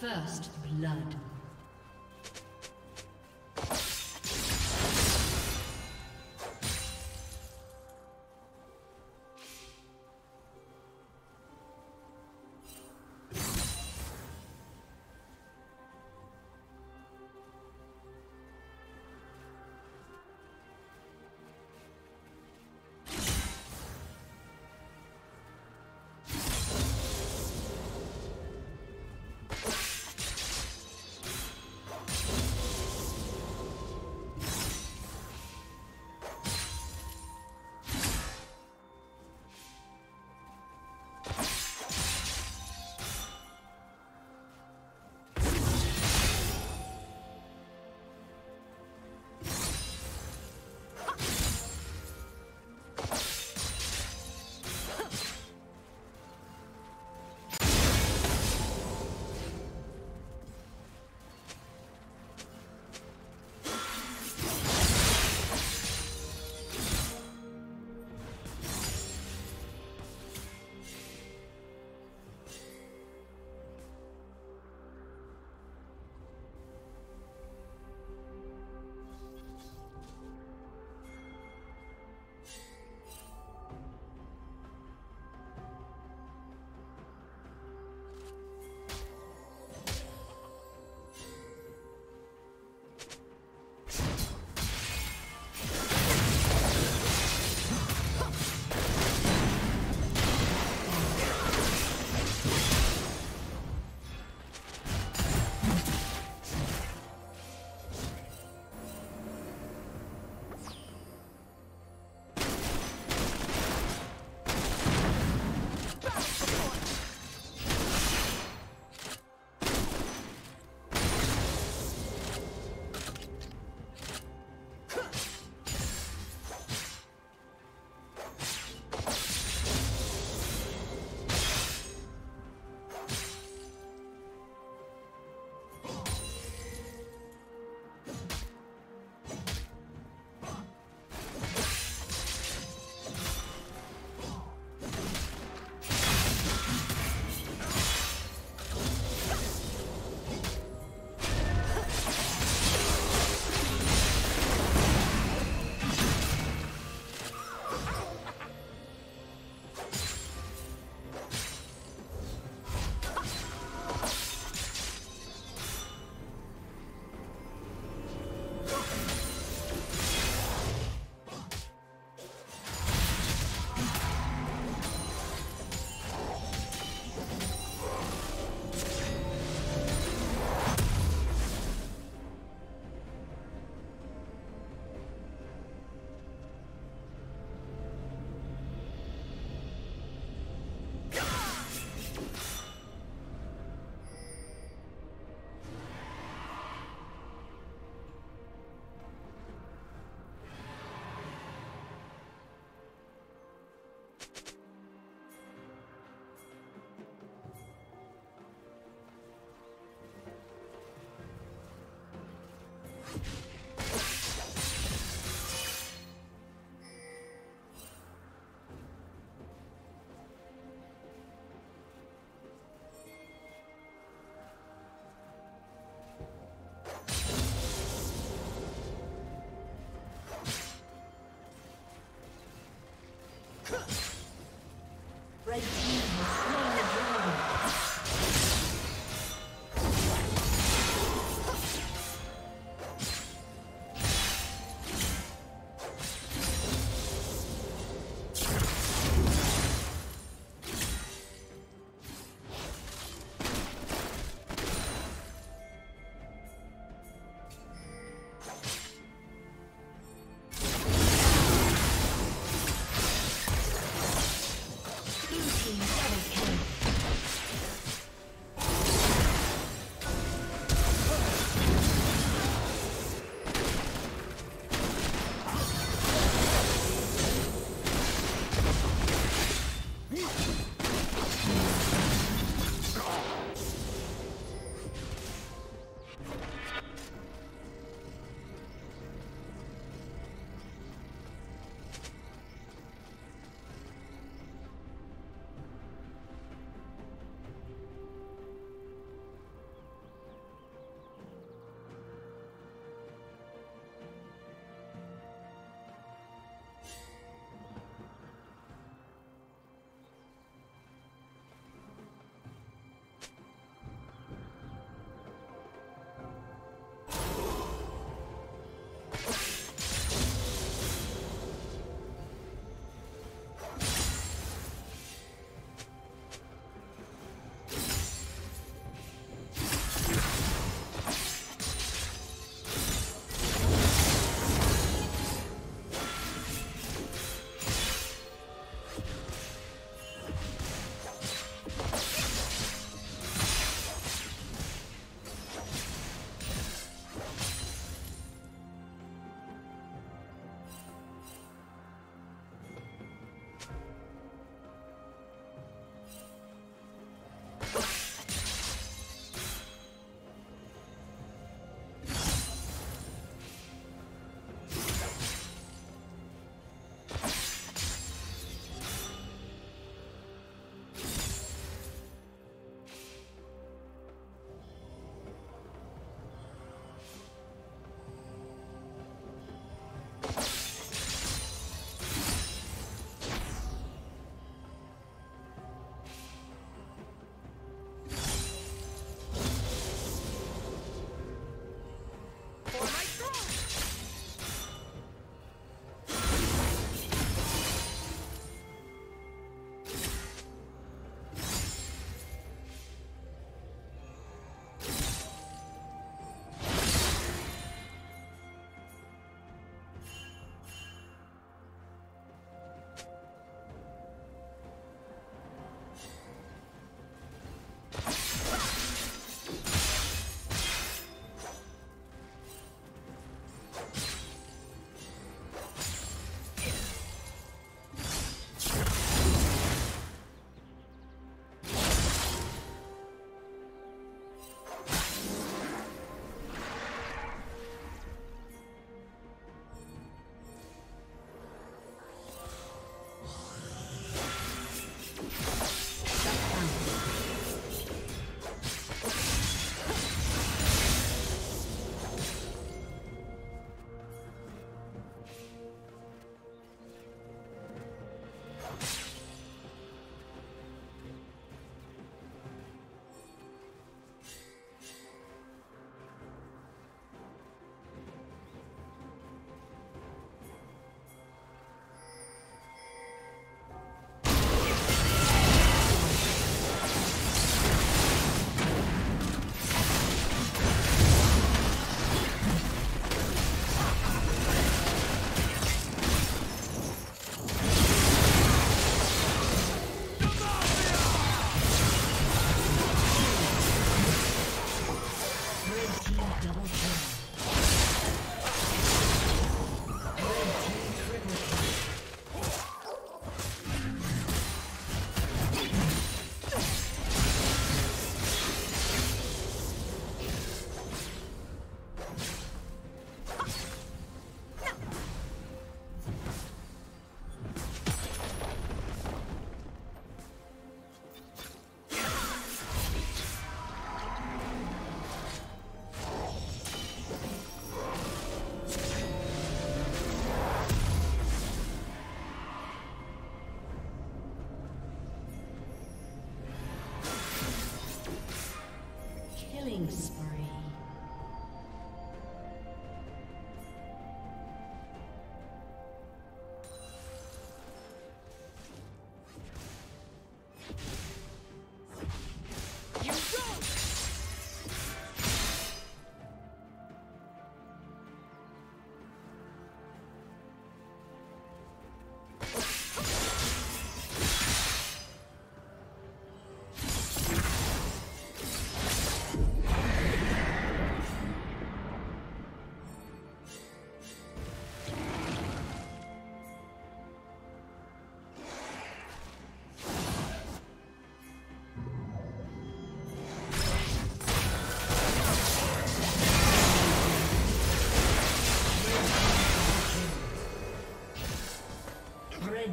First blood.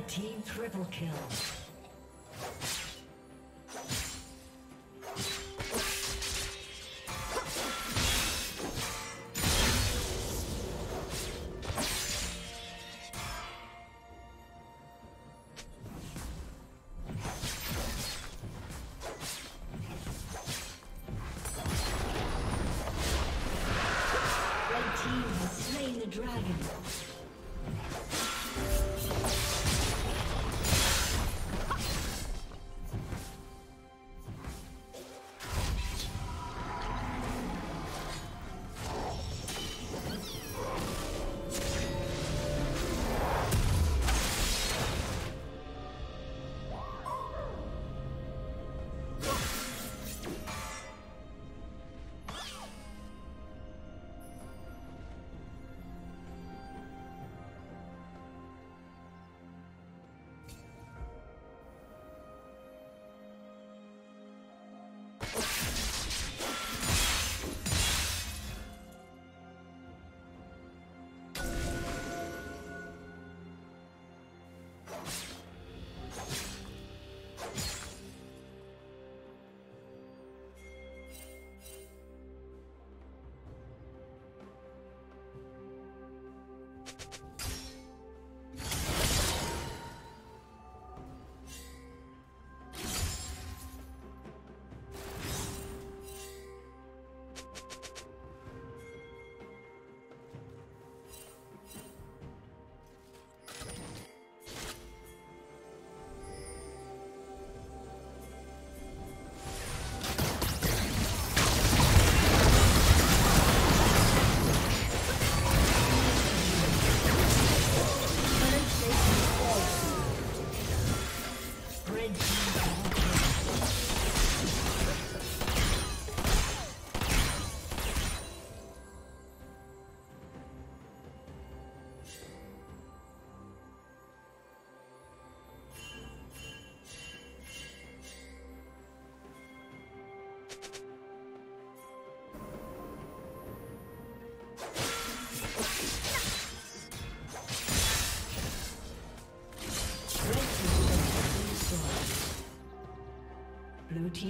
Team triple kill.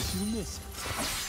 What you miss team's